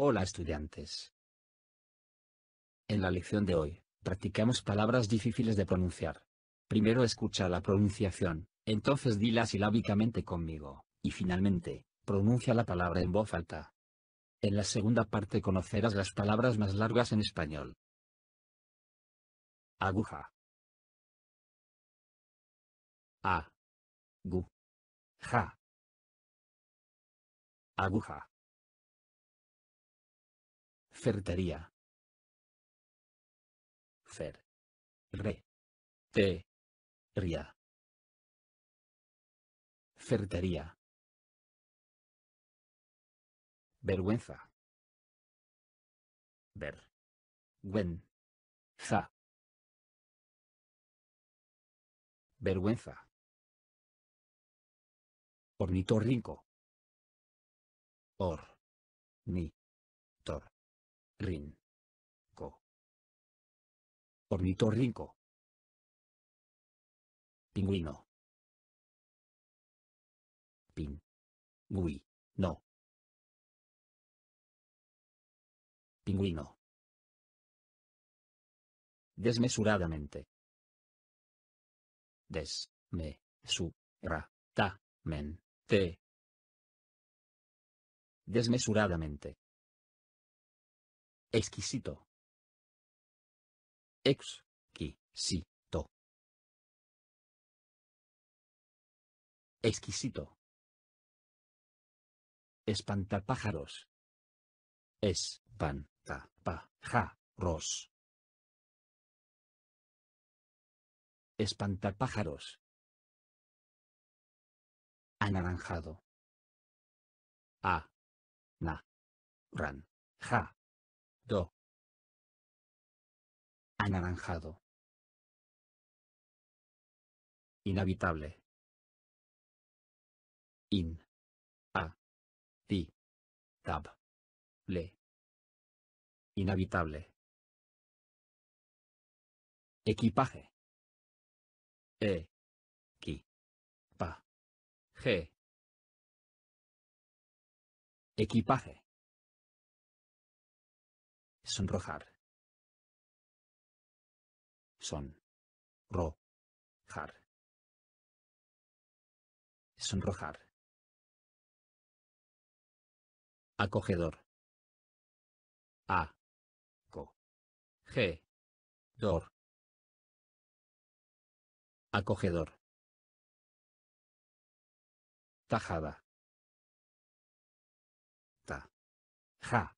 Hola estudiantes. En la lección de hoy, practicamos palabras difíciles de pronunciar. Primero escucha la pronunciación, entonces dila silábicamente conmigo, y finalmente, pronuncia la palabra en voz alta. En la segunda parte conocerás las palabras más largas en español. Aguja. A. Gu. Ja. Aguja. Ferretería. Fer. Re. Te. Ria. Ferretería. Vergüenza. Ver. Gwen. Za. Vergüenza. Ornitorrinco. Or. Ni. Tor. Rin. Co. Ornitorrinco. Pingüino. Pin. Gui. No. Pingüino. Desmesuradamente. Des. Me. Su. Ra. Ta. Men. Te. Desmesuradamente. Exquisito. Ex. Qui. Si. To. Exquisito. Espantapájaros. Espantapájaros. Espantapájaros. Anaranjado. A. Na. Ran. Ja. Do. Anaranjado. Inhabitable. In. A. Ti. Tab. Le. Inhabitable. Equipaje. E. Qui. Pa. G. Equipaje. Sonrojar. Son. Ro. Jar. Sonrojar. Acogedor. A. Co. Dor. Acogedor. Tajada. Ta. Ja.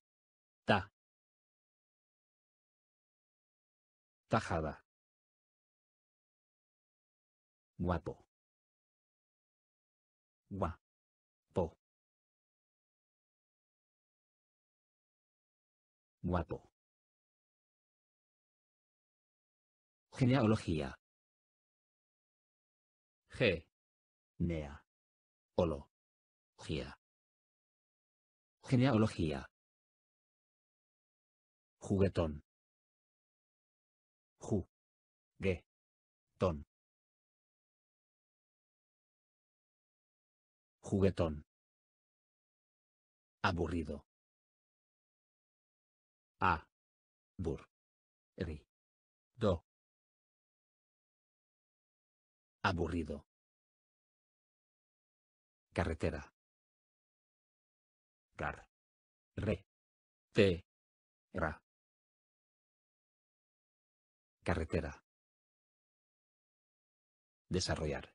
Tajada. Guapo. Guapo. Guapo. Genealogía. G. Nea. Ología. Genealogía. Juguetón. Ton. Juguetón. Aburrido. A. Bur. Ri. Do. Aburrido. Carretera. Car. Re. Te. Ra. Carretera. Desarrollar.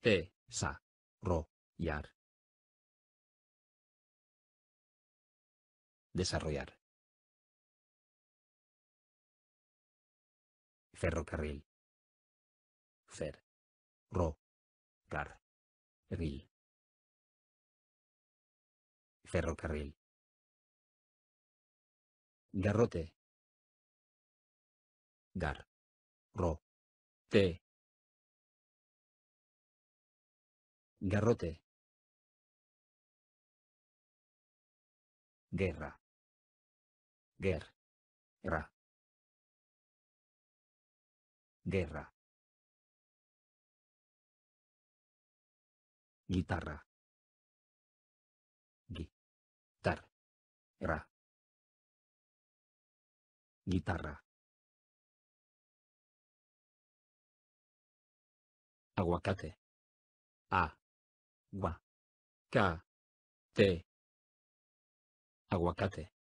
Te. Sa. Ro. Yar. Desarrollar. Ferrocarril. Fer. Ro. Car. Ril. Ferrocarril. Garrote. Gar. Ro. Te. Garrote. Guerra. Guerra. Guerra. Guitarra. Ra. Guitarra. Aguacate. A. Gua. K. T. Aguacate.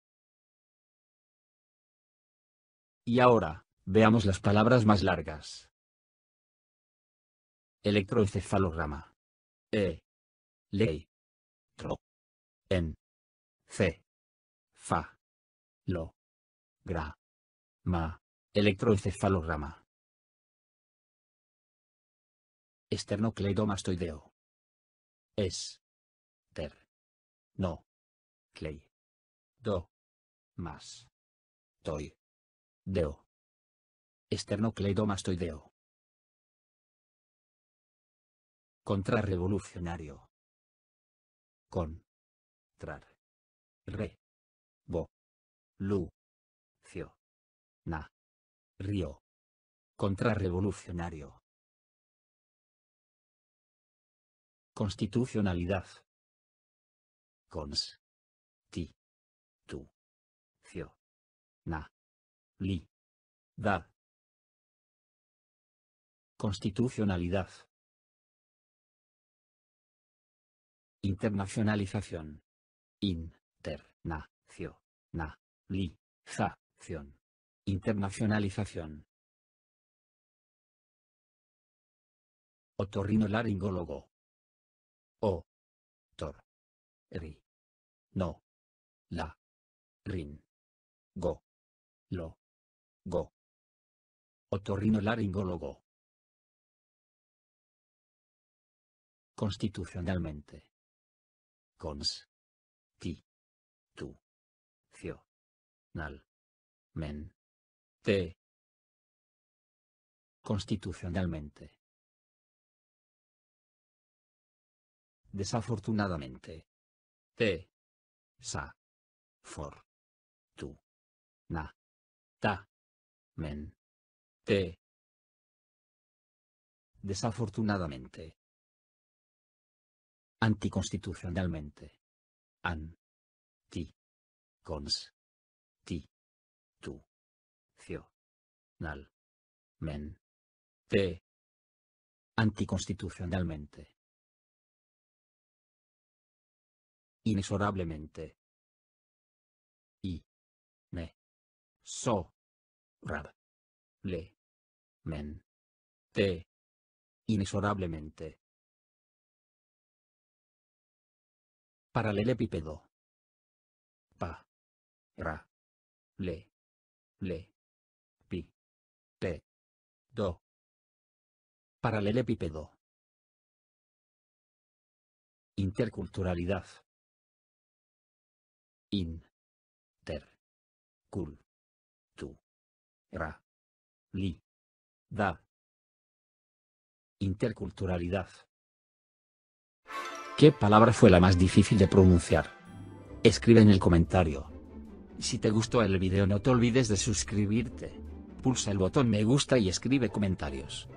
Y ahora, veamos las palabras más largas. Electroencefalograma. E. Ley. Tro. En. C. Fa. Lo. Gra. Ma. Electroencefalograma. Esternocleidomastoideo. Es. Ter. No. Clay. Do. Más. Deo. Esternocleidomastoideo. Contrarrevolucionario. Con. Trar. Re. Bo. Lu. Cio. Na. Río. Contrarrevolucionario. Constitucionalidad. Cons. Ti. Tu. Cio. Na. Li. Da. Constitucionalidad. Internacionalización. Internacionalización. Internacionalización. Otorrinolaringólogo. O. Tor. Ri. No. La. Rin. Go. Lo. Go. Otorrinolaringólogo. Constitucionalmente. Cons. Ti. Tu. Cio. Nal. Men. Te. Constitucionalmente. Desafortunadamente. Te. Sa. For. Tu. Na. Ta. Men. Te. Desafortunadamente. Anticonstitucionalmente. An. Ti. Cons. Ti. Tu. Cio. Nal. Men. Te. Anticonstitucionalmente. Inexorablemente. I. Ne. So. Rab. Le. Men. Te. Inexorablemente. Paralelepípedo. Pa. Ra. Le. Le. Pi. Pe. Do. Paralelepípedo. Interculturalidad. In. Ter. Cul. Tu. Ra. Li. Da. Interculturalidad. ¿Qué palabra fue la más difícil de pronunciar? Escribe en el comentario. Si te gustó el video no te olvides de suscribirte. Pulsa el botón me gusta y escribe comentarios.